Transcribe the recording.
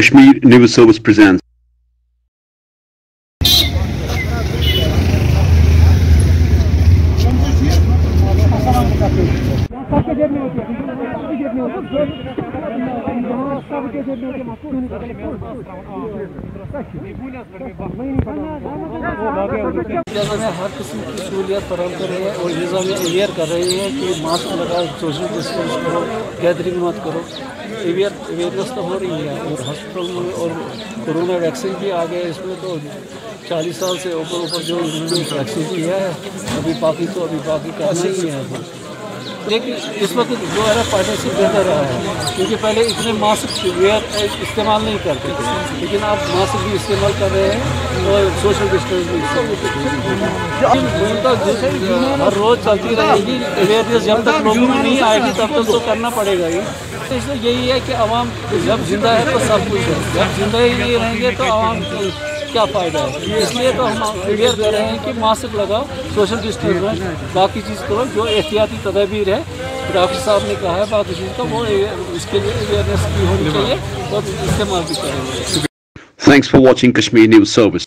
Kashmir News Service presents. لہٰذا میں ہر قسم کی سہولیات فراہم کر رہے ہیں اور لہٰذا میں اویئر کر رہے ہیں کہ ماسک لگاؤ سوشل ڈسٹینس کرو گیدرنگ مت کرو اویئر اویئرنیس تو ہو رہی ہے اور ہاسپٹل میں اور کورونا ویکسین بھی آ گیا اس میں تو چالیس سال سے اوپر اوپر جو انہوں نے ویکسین دی ہے ابھی باقی تو ابھی باقی کرنا ہی ہے لیکن اس وقت جو ہے پہلے سے بہتر رہا ہے، کیونکہ پہلے اتنے ماسک ویئر استعمال نہیں کرتے تھے۔ لیکن اب ماسک بھی استعمال کر رہے ہیں اور سوشل ڈسٹینس بھی استعمال کر رہے ہیں۔ ہر روز چلتی رہے گی اویئرنیس جب تک لوگوں میں نہیں آئے گی، تب تک تو کرنا پڑے گا ہی۔ اس لیے یہی ہے کہ عوام جب زندہ ہے تو سب کچھ ہے۔ جب زندہ ہی نہیں رہیں گے تو عوام کیا فائدہ ہے؟ اس لیے تو ہم اویئر کر رہے ہیں کہ ماسک لگاؤ، سوشل ڈسٹینس باقی چیز کرو، جو احتیاطی تدابیر ہے ڈاکٹر صاحب نے کہا ہے، باقی چیز کا وہ اس کے لیے اویئرنیس بھی ہونی چاہیے، اور استعمال بھی کریں گے thanks for watching Kashmir news service